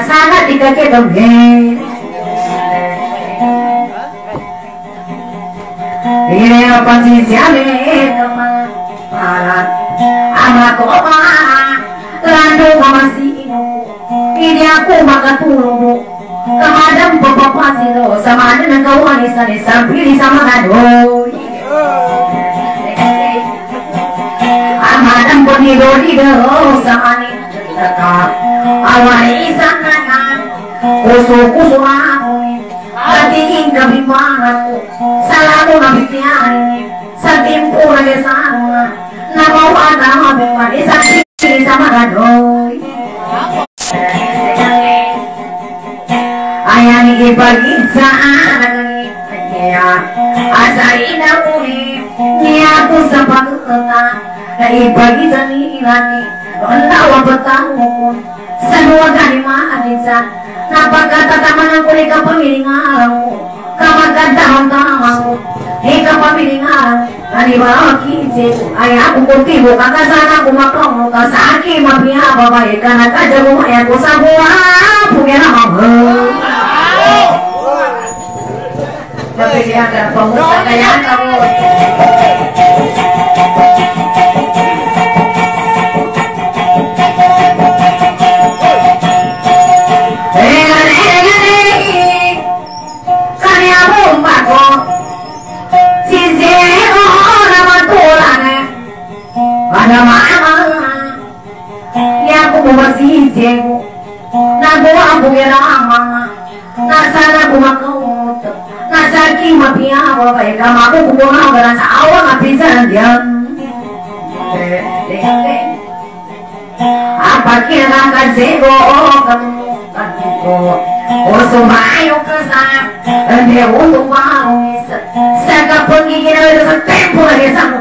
kasana tiga kedongin Ini apa sih siapa kemarin Ama ko pa Lando Ini aku makatulong Kamadang papapasino Sama na ng kawan isa ni Sampili sa mga doy Amadang ko ni Dorido Sama ni nakan Kuso-kuso ako Dating kabibangan ko Sala ko na bitiyahin Sa timpo na kasama Namawala kami man Isang pili sa mga doy Ayan ibagin sa akin Kaya asarin na uli Niya ko sa pagkata Na ibagin sa nilani Wala wa batang Sa luwag kalimaan sa Napagkatataman ng kuli kapamiling araw ko Kamagandahang tama ko Hey kapamiling araw Kanibawa kinse Ay ako kuntibo Kakasana kumakong ka sa akin Mapia babae ka Nakajago maya ko sa buwa Punya nama Mapilihan ka Pamusta kaya kamu Ada Ya aku. Nagawa ang bugirama. Nasana kumakot. Nasaki mapiyawa kay kama ko kukuha ka sa awa nga pinsan diyan. Apa kira ka sego kamu ko. O sumayo ka sa Hindi ulo maungis Sa kapagiginawa sa tempo na sa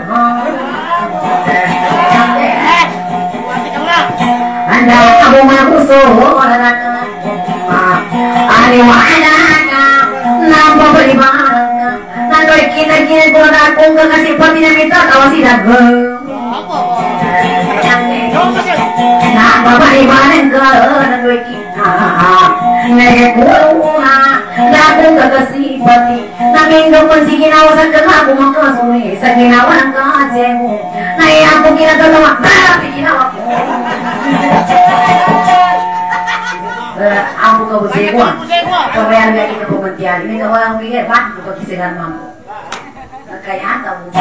mukha Anda kamu magusto Aliwala ka Napabalibaran ka Nanoy kinaginan ko na kung kasi pati na mita Tawa sila Napabalibaran ka Nanoy kita Nagkulunga Lakong kakasipati Namindong man si ginawa sa kakago makasuli Sa ginawa ng kasi mo Naya ako ginagalawa Darapi ginawa ko Amo ka busego Kawayan nga kita pumantiyan Ini kawayan ang bigay Bakit ko pagkisigan mo Kaya ata mo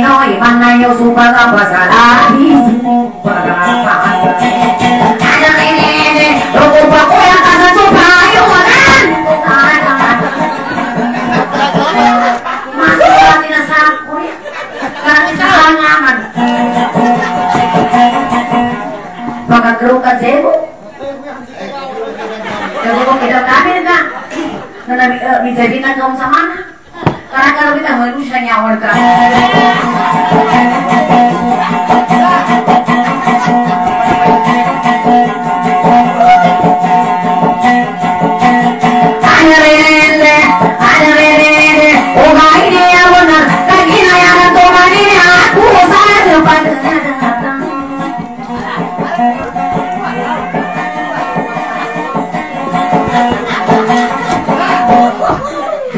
man masino Iban na yung supag ang pasalahis Pagkakasa Ano rin hindi Loko pa ko yung kasasupayo Wanan Masuk natin na sa ako Karami sa hangaman Pagkagro ka zero Kalau kau tidak kami na Karena bisa kita kau sa mana Karena kalau kita mau itu siya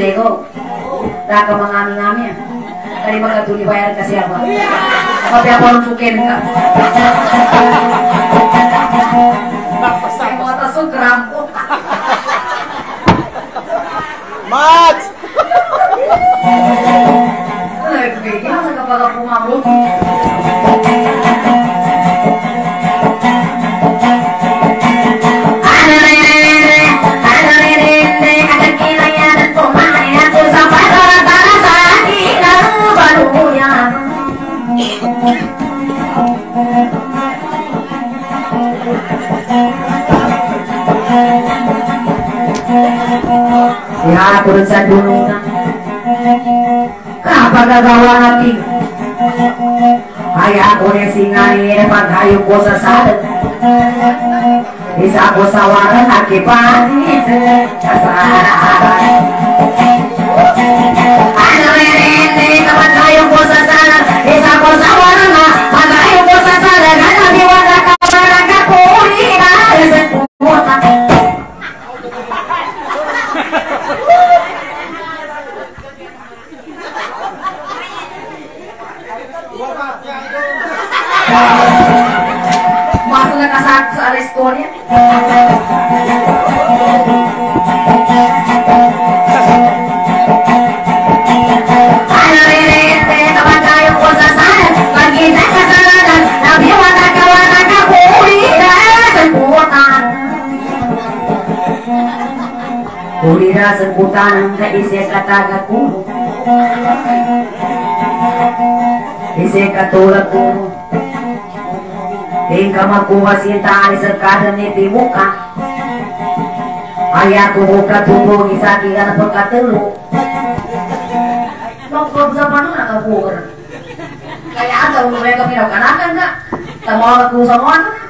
bego. Raka mengami-ngami ya? tadi mengetu dibayar ke siapa tapi apa orang mungkin mata sugram mat! Begini masa kepala rumah lu. Ya, berusaha dulu. Kapag gagawa natin, Kaya ako ni singani paghayo ko sa salad Isa ko sa waran akipanis Kasararan Ano na sa putan ang kaisip kataga ko. Isip katulad ko. Di ka makuha ni sarkada ni Timuka. Ayah ko buka tubo isa kira na pagkatelo. Magpag sa paano na kabuor. Kaya mo mereka pinagkanakan ka. Tama ka kung sa mga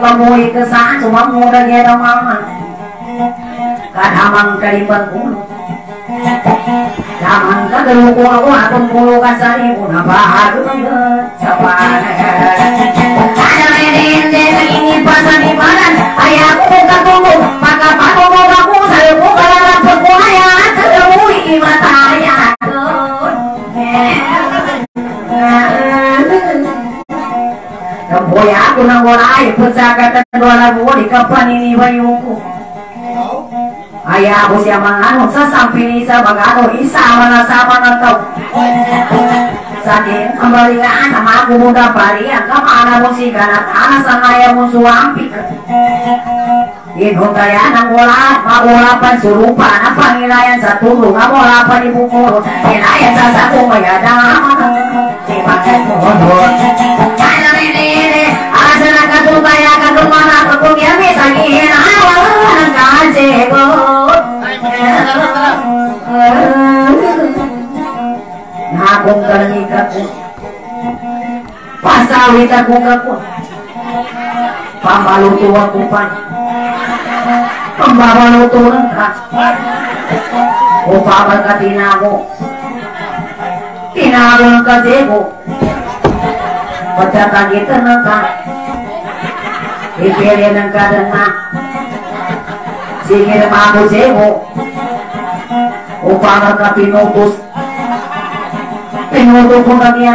kamu ke sana cuma muda ada mama. Kan amang kaliban kuno. Zaman ka galu ko atong pulo ka sa iyo na pana. Ka paniniwayo ko. Ay ako siya mga ano sa sampini sa bagano isama na sama na tao. Sakin kembalikan sama aku muda parian ke mana mo si kanat anas ang ayaw mo suwampik. Inuntayan ang wala, maulapan surupa na pangilayan sa tulong, ang walapan ibukuro, inayan sa sakong mayadama. Di bakit na katubaya ka dumana kung yami sa ginawa ng kasebo. Nakong kalangit ako, pasawit ako ako, pamaluto ako pa. Pambabaluturan ka. Tinago. Tinago ng kasebo. Pagkakagitan na ka. Ipili ng kadana. Sige na mga sebo. O babal ka pinutos. Pinuto ko na niya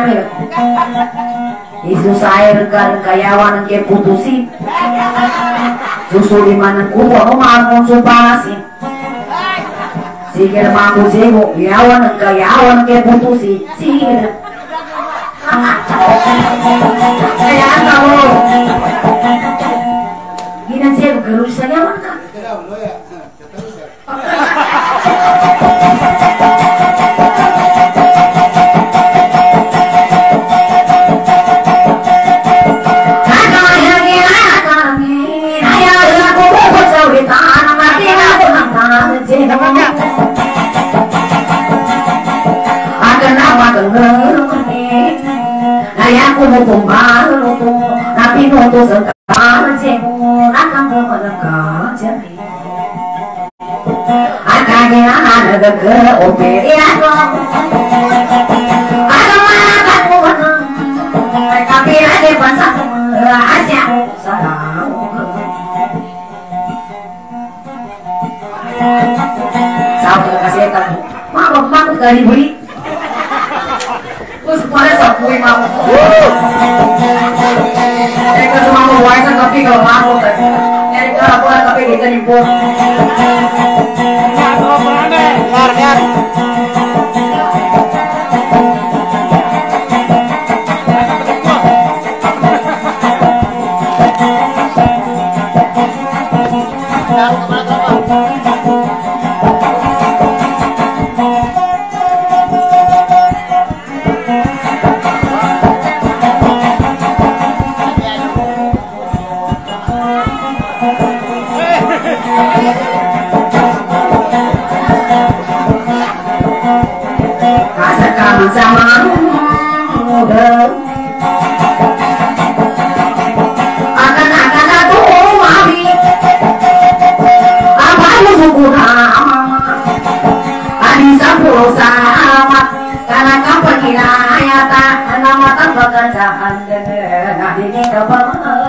Isusayar ka ng kayawan ng keputusin. Susuliman ng kubo, ano maamong supasin. Sige na mga yawan ng ng. Sige na. Kaya ka mo. Ginansebo, gano'n sa yawan ka. Kaya kumukumbang aku sapui mama eh ke semua mau wajah tapi kalau mau nyari ke aku tapi kita nipu aku mami apa sama karena kau penginayata nama tanpa kerjaan dengan ini kebahagiaan